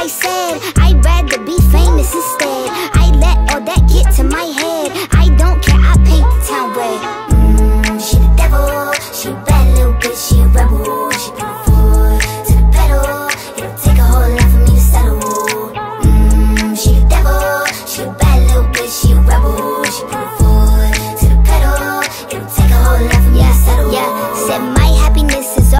they said I bet